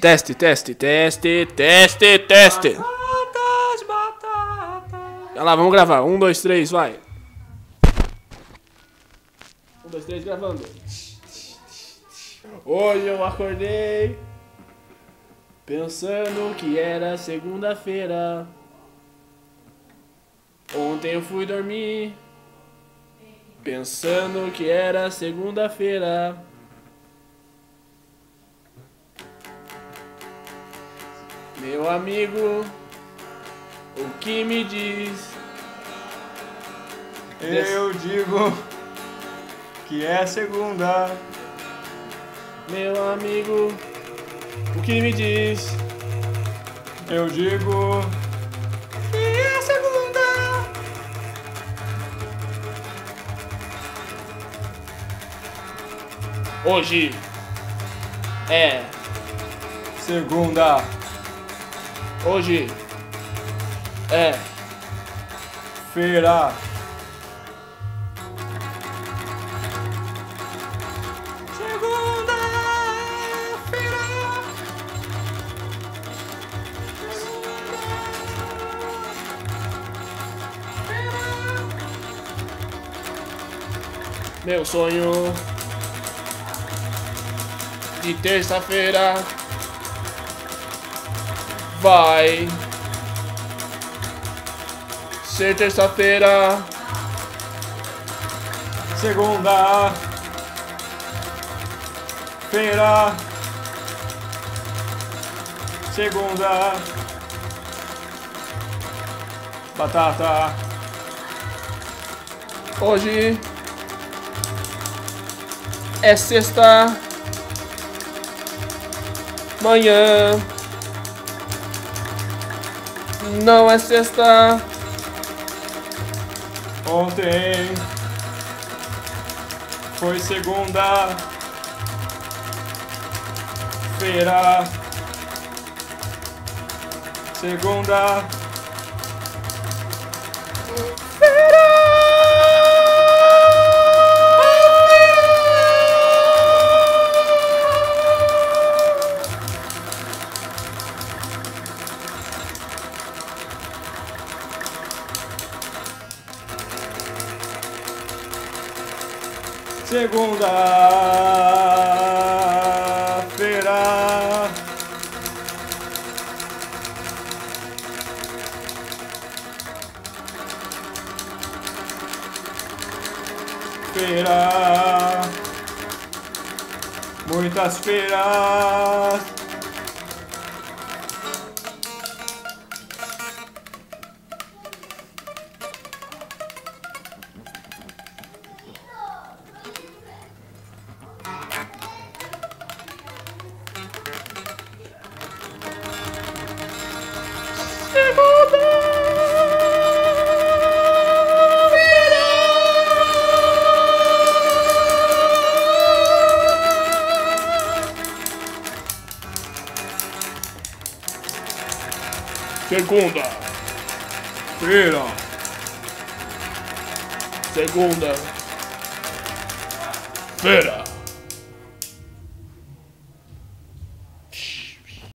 Teste, teste, teste, teste, teste. Batatas, batatas. Olha lá, vamos gravar. Um, dois, três, vai. Um, dois, três, gravando. Hoje eu acordei pensando que era segunda-feira. Ontem eu fui dormir pensando que era segunda-feira. Meu amigo, o que me diz? Eu digo que é segunda. Meu amigo, o que me diz? Eu digo que é segunda. Hoje é, Segunda. Hoje é, Feira. Segunda-feira. meu sonho de terça-feira vai ser terça-feira. Segunda. Feira. Segunda. Batata. Hoje é sexta manhã. Não é sexta. Ontem foi segunda feira. Segunda segunda-feira. Feira, muitas feiras. Segunda, Feira, segunda, feira.